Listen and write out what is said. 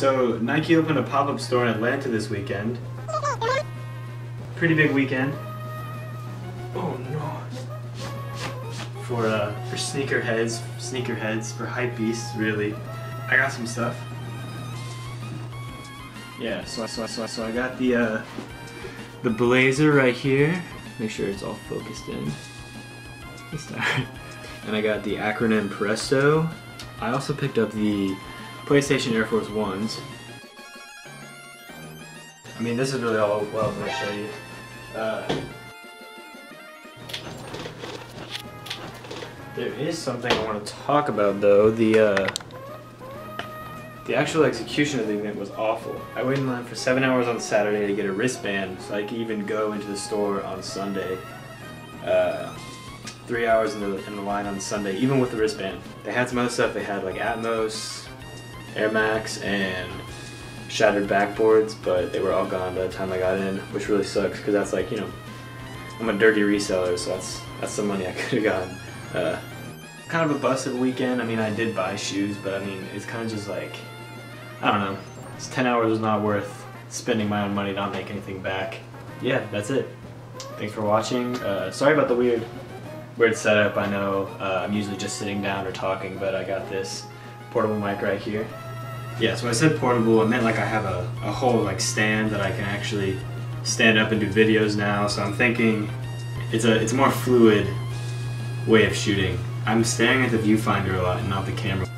So Nike opened a pop-up store in Atlanta this weekend. Pretty big weekend. Oh no. For uh for sneakerheads, sneakerheads, for hype beasts, really. I got some stuff. Yeah, so so so, so I got the uh the blazer right here. Make sure it's all focused in. Start. And I got the acronym Presto. I also picked up the PlayStation Air Force Ones. I mean, this is really all I was going to show you. Uh, there is something I want to talk about though. The uh, the actual execution of the event was awful. I waited in line for seven hours on Saturday to get a wristband so I could even go into the store on Sunday. Uh, three hours in the, in the line on Sunday, even with the wristband. They had some other stuff. They had like Atmos, Air Max, and shattered backboards, but they were all gone by the time I got in, which really sucks because that's like you know, I'm a dirty reseller, so that's that's some money I could have gotten. Uh, kind of a busted weekend. I mean, I did buy shoes, but I mean, it's kind of just like I don't know. It's 10 hours was not worth spending my own money not make anything back. Yeah, that's it. Thanks for watching. Uh, sorry about the weird weird setup. I know uh, I'm usually just sitting down or talking, but I got this portable mic right here. Yeah, so I said portable, I meant like I have a, a whole like stand that I can actually stand up and do videos now, so I'm thinking it's a it's a more fluid way of shooting. I'm staring at the viewfinder a lot and not the camera.